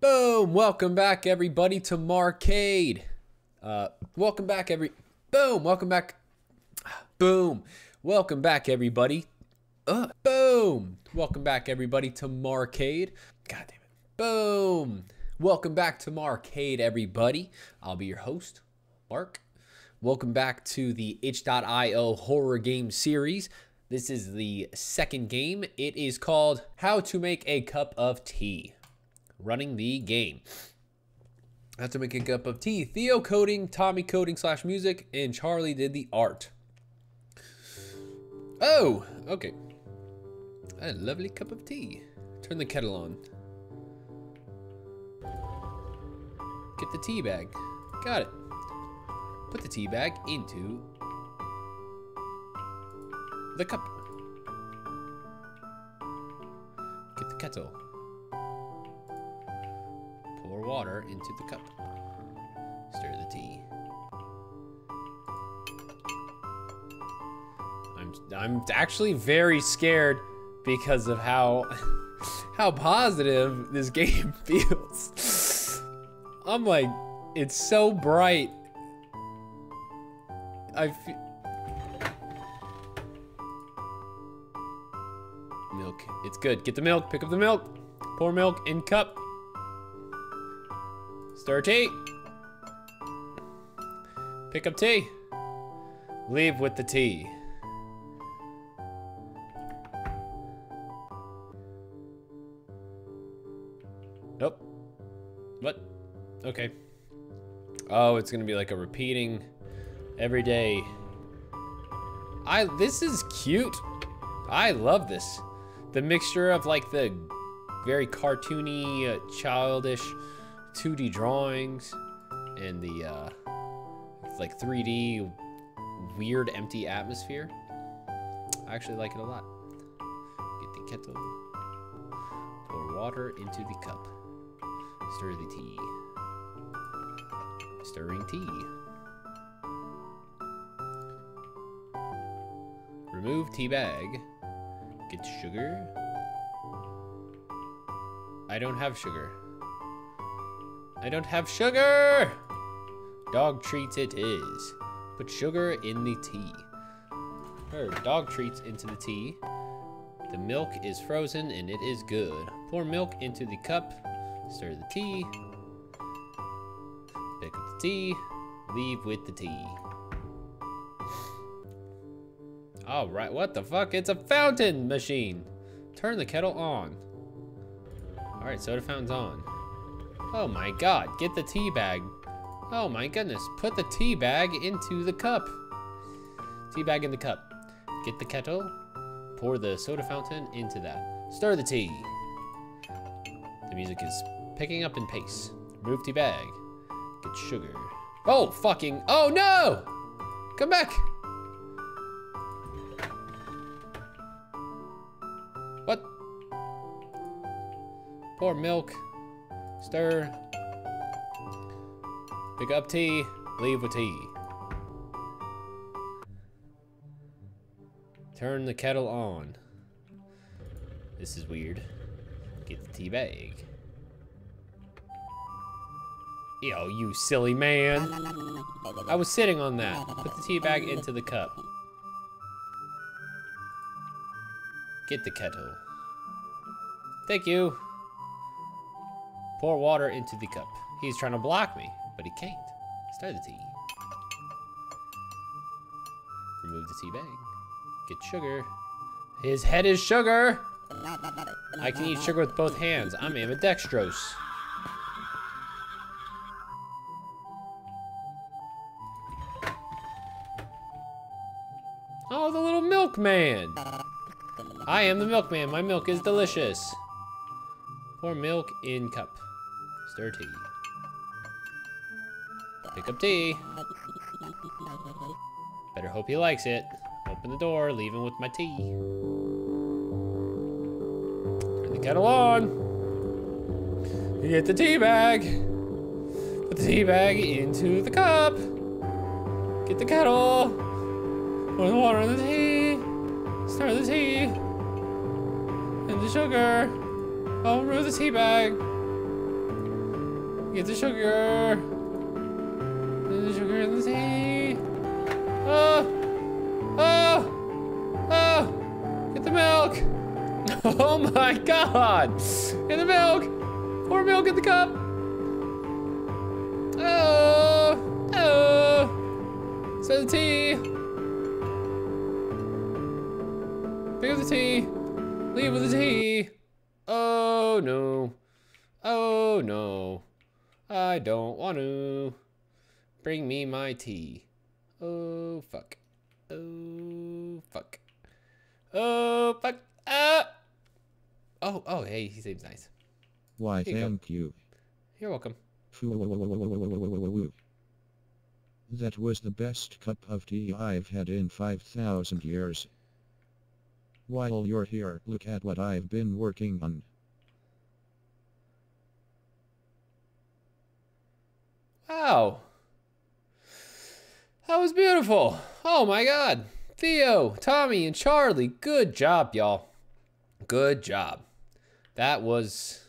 Boom! Welcome back, everybody, to Marcade. Uh, welcome back, every. Boom! Welcome back. Boom! Welcome back, everybody. Uh, boom! Welcome back, everybody, to Marcade. God damn it. Boom! Welcome back to Marcade, everybody. I'll be your host, Mark. Welcome back to the itch.io horror game series. This is the second game. It is called How to Make a Cup of Tea. Running the game. How to Make a Cup of Tea. Theo coding, Tommy coding slash music, and Charlie did the art. Oh, okay. A lovely cup of tea. Turn the kettle on. Get the tea bag. Got it. Put the tea bag into the cup. Get the kettle. Water into the cup. Stir the tea. I'm I'm actually very scared because of how how positive this game feels. I'm like, it's so bright. I feel milk. It's good. Get the milk. Pick up the milk. Pour milk in cup. Stir tea. Pick up tea. Leave with the tea. Nope. What? Okay. Oh, it's gonna be like a repeating every day. I, this is cute. I love this. The mixture of like the very cartoony, uh, childish 2D drawings and the uh, like 3D weird empty atmosphere. I actually like it a lot. Get the kettle. Pour water into the cup. Stir the tea. Stirring tea. Remove tea bag. Get sugar. I don't have sugar. I don't have sugar! Dog treats it is. Put sugar in the tea. Her dog treats into the tea. The milk is frozen and it is good. Pour milk into the cup. Stir the tea. Pick up the tea. Leave with the tea. All right, what the fuck? It's a fountain machine. Turn the kettle on. All right, soda fountain's on. Oh my God, get the tea bag. Oh my goodness, put the tea bag into the cup. Tea bag in the cup. Get the kettle, pour the soda fountain into that. Stir the tea. The music is picking up in pace. Remove tea bag. Get sugar. Oh, fucking, oh no! Come back! What? Pour milk. Stir. Pick up tea. Leave with tea. Turn the kettle on. This is weird. Get the tea bag. Yo, you silly man. I was sitting on that. Put the tea bag into the cup. Get the kettle. Thank you. Pour water into the cup. He's trying to block me, but he can't. Stir the tea. Remove the tea bag. Get sugar. His head is sugar. I can eat sugar with both hands. I'm ambidextrous. Oh, the little milkman. I am the milkman. My milk is delicious. Pour milk in cup. Stir tea. Pick up tea. Better hope he likes it. Open the door, leave him with my tea. Turn the kettle on. Get the tea bag. Put the tea bag into the cup. Get the kettle. Pour the water in the tea. Stir the tea. And the sugar. Oh, remove the tea bag. Get the sugar. Get the sugar in the tea. Oh. Oh. Oh. Get the milk. Oh my god. Get the milk. Pour milk in the cup. Oh. Oh. So the tea. Pick up the tea. Leave with the tea. Oh no. Oh no. I don't want to. Bring me my tea. Oh fuck. Oh fuck. Oh fuck. Ah. Oh, oh, hey, he seems nice. Why, Here you go. thank you. You're welcome. That was the best cup of tea I've had in 5,000 years. While you're here, look at what I've been working on. Wow. That was beautiful. Oh my god. Theo, Tommy, and Charlie, good job, y'all. Good job. That was.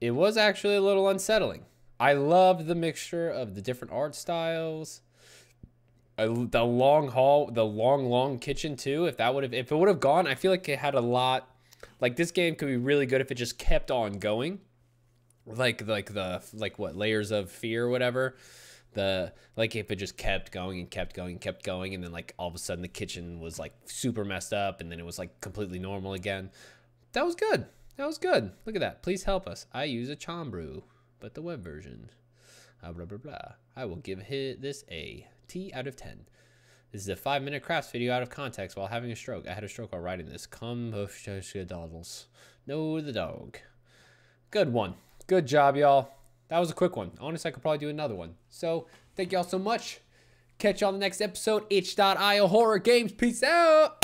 It was actually a little unsettling. I loved the mixture of the different art styles. I, the long haul, the long, long kitchen too. If that would have, if it would have gone, I feel like it had a lot. Like this game could be really good if it just kept on going. Like like the like what layers of fear or whatever. The like if it just kept going and kept going and kept going and then like all of a sudden the kitchen was like super messed up and then it was like completely normal again. That was good. That was good. Look at that. Please help us. I use a chombrew but the web version. Uh, blah blah blah. I will give hi- this a t out of 10 this is a five minute crafts video out of context while having a stroke i had a stroke while writing this come doddles no the dog good one Good job, y'all. That was a quick one. Honestly, I could probably do another one. So, thank y'all so much. Catch y'all on the next episode. Itch.io Horror Games. Peace out.